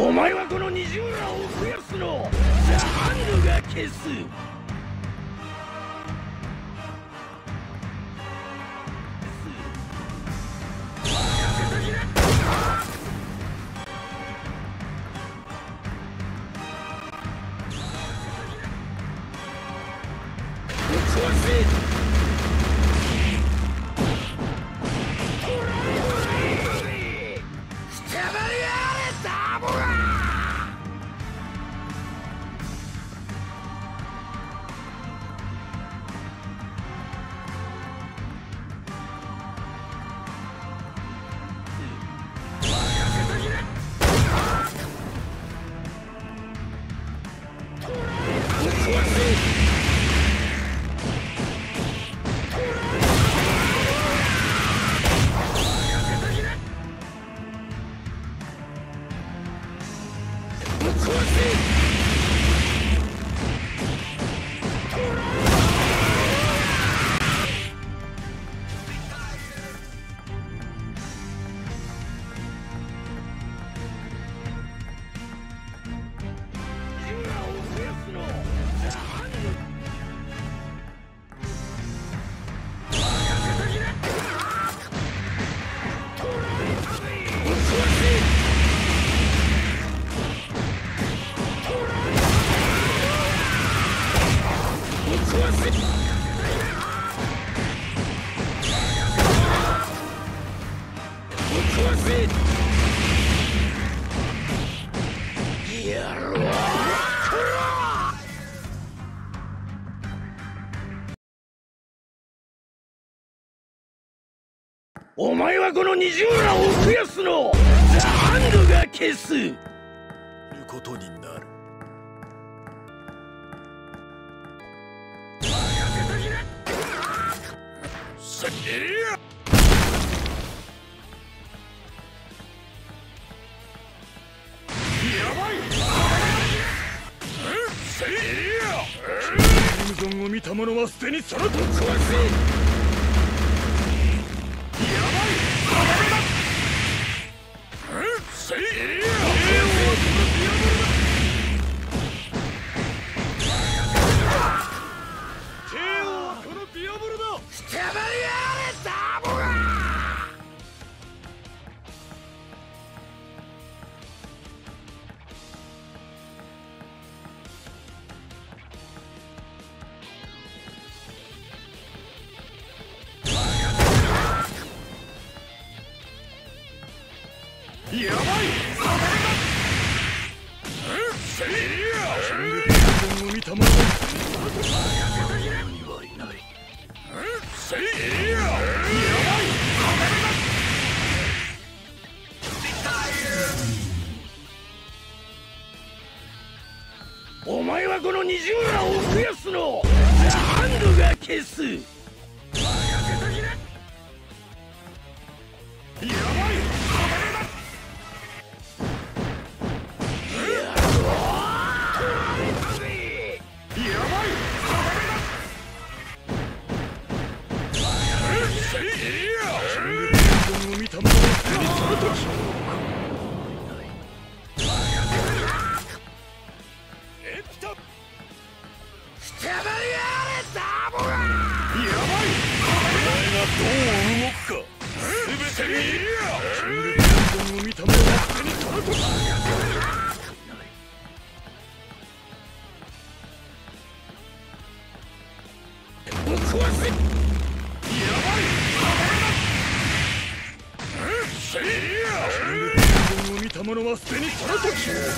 お前はこの二重らを増やすのジャハンヌが消す。Forces! お前はこの二重らを増やすのザ・ハンドが消す。ることになる。せいやせい。やゾンを見た者はすでにそのと壊せこの二重らを増やすの・ハンドが消す。者はすでにその時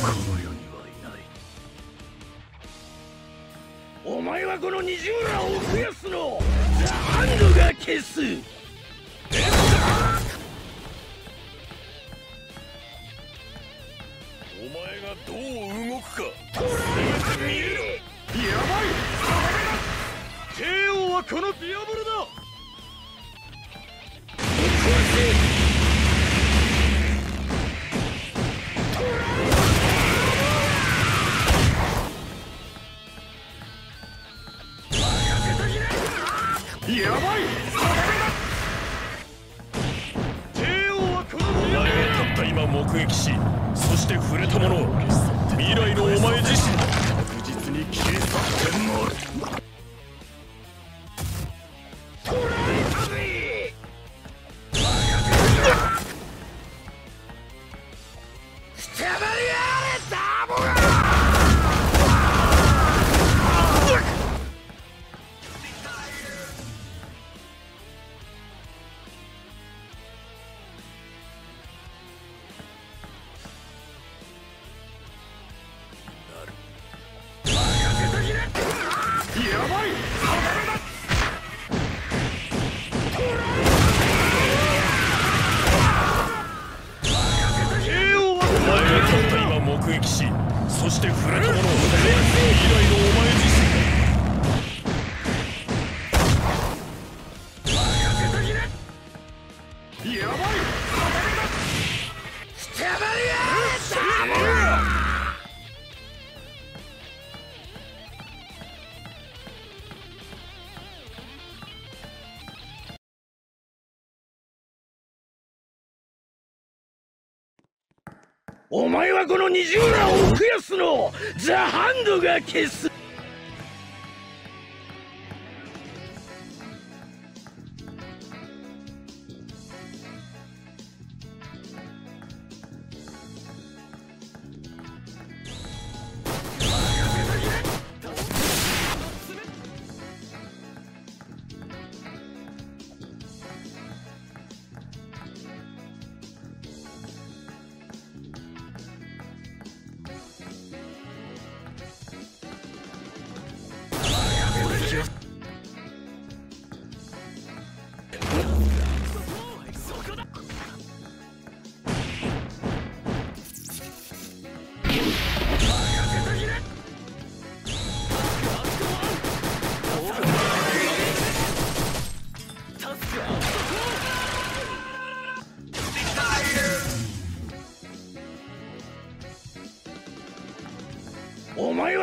この世にはいお前はこの二重らを増やすのザ・ハンドが消す。どう動くか。見えろやばい。帝王はこのディアブルだ。やばい。今目撃しそして触れたもの未来のお前自身だ確実に消え去ってもるお前はこの二重ら奥安のザ・ハンドが消す。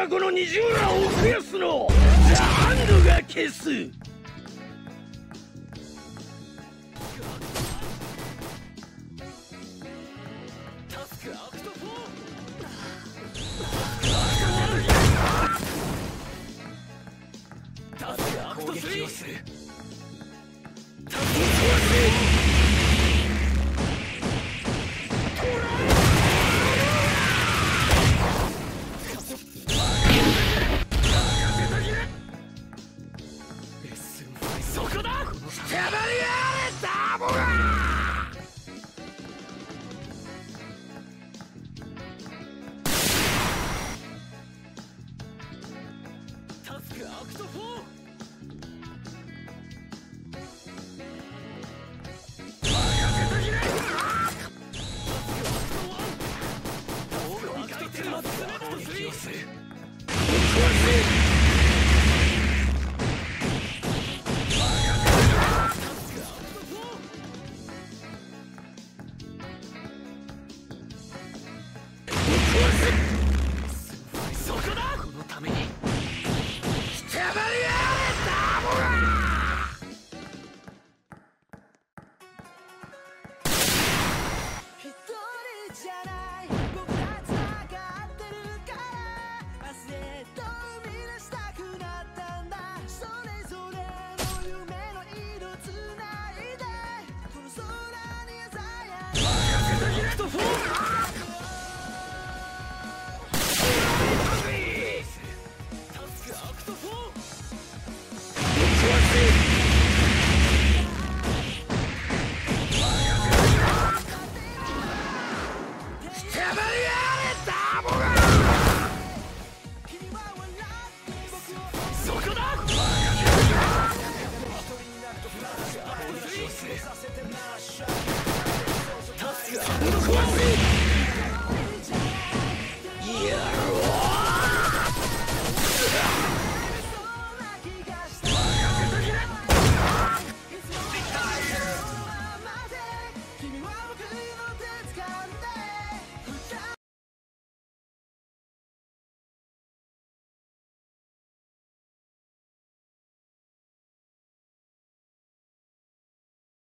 はこの二重ら奥安の。ザ・ハンドが消す。攻撃をする。the floor! 알잖아